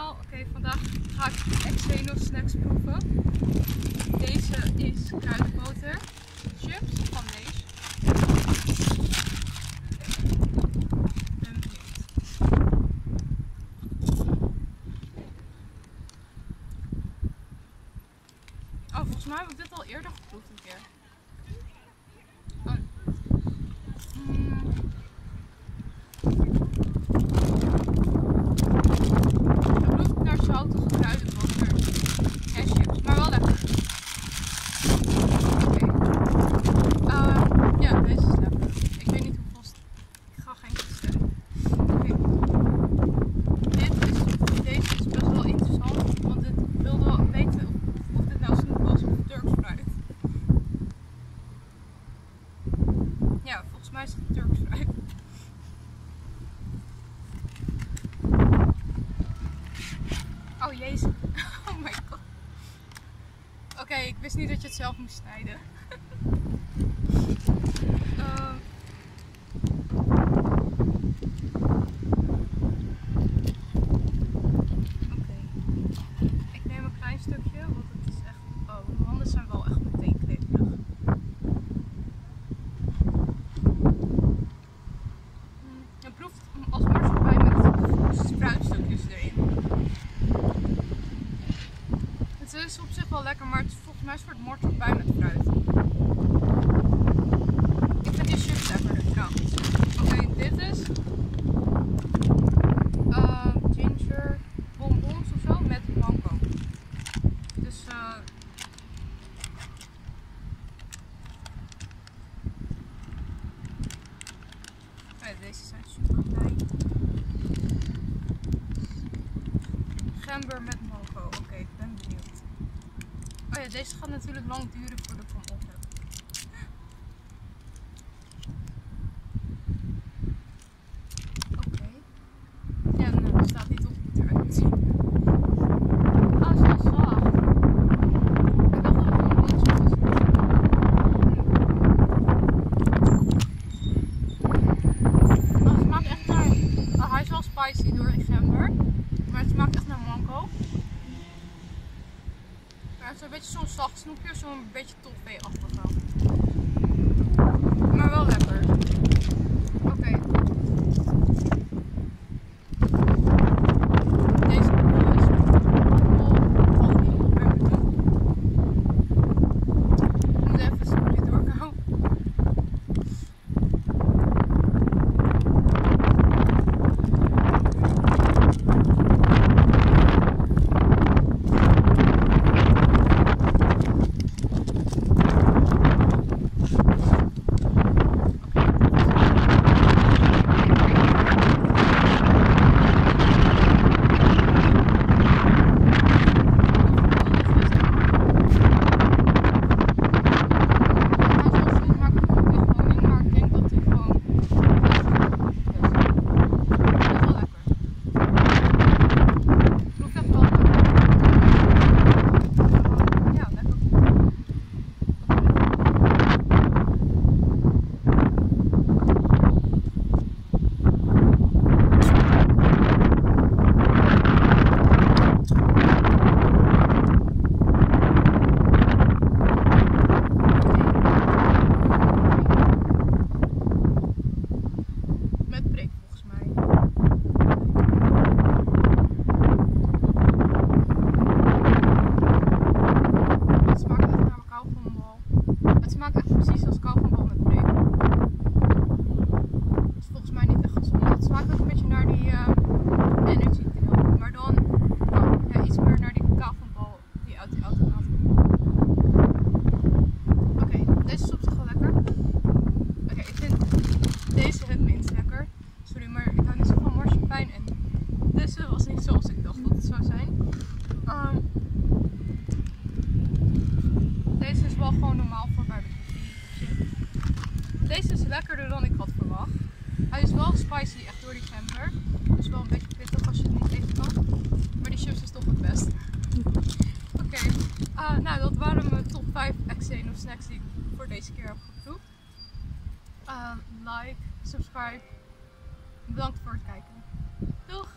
Oké, vandaag ga ik Exeno snacks proeven. Deze is kruidenboter. Chips van Lees. Oh, volgens mij heb ik dit al eerder geproefd een keer. Oh. Mm. Het proeft naar zoutige kruidenboter en chips, maar wel lekker. Oké. Ehm, ja, deze is lekker. Ik weet niet hoeveel. st- Ik ga geen stellen. Oké. Dit is, deze is best wel interessant, want ik wilde wel weten of, of dit nou snoep was of Turks fruit. Ja, volgens mij is het Turks fruit. Jezus. Oh my god. Oké, ik wist niet dat je het zelf moest snijden. Ehm. Oké. Ik neem een klein stukje, want het is echt. Oh, mijn handen zijn wel echt meteen kleverig. Mm, Het proeft als marsepein met fruitstukjes erin. Het is op zich wel lekker, maar het volgens mij een soort marsepein met fruit. Ik vind die chips lekkerder trouwens. Oké, dit is eh, ginger bonbons of zo met mango. Dus eh deze zijn super klein. Gember met mango. Oké, ik ben benieuwd. Oh ja, deze gaat natuurlijk lang duren voordat ik hem op heb. Oké. Ja, nou, er staat niet op hoe het eruit ziet. Ah, het is wel zacht. Ik dacht dat het gewoon iets was. Oh, het smaakt echt naar... Oh, hij is wel spicy door de gember. Maar het smaakt echt naar mango. Een beetje zo'n zacht snoepje, zo'n beetje toffee-achtig. Maar wel lekker. Oké. Deze koekje is oh, oh, niet. Ik ben benieuwd. Ik moet even een snoepje doorkomen. Met prik volgens mij. Het smaakt echt naar kauwgombal. Het smaakt echt precies als kauwgombal met prik. Het is volgens mij niet echt gezond. Het smaakt ook een beetje naar die eh energy tail. Maar dan oh, ja, iets meer naar die kauwgombal die uit die automaat komt. Oké, deze is op zich wel lekker. Oké, ik vind deze het minst lekker. Sorry, maar ik hou niet zo van marsepein en deze was niet zoals ik dacht dat het zou zijn. Ehm, deze is wel gewoon normaal voor bij de koffie. Deze is lekkerder dan ik had verwacht. Hij is wel spicy, echt door die gember. Dus wel een beetje pittig als je het niet eten kan. Maar die chips is toch het best. Oké, ah, nou dat waren mijn top 5 Xeno snacks die ik voor deze keer heb geproefd. Uh, like, subscribe. Bedankt voor het kijken. Doeg!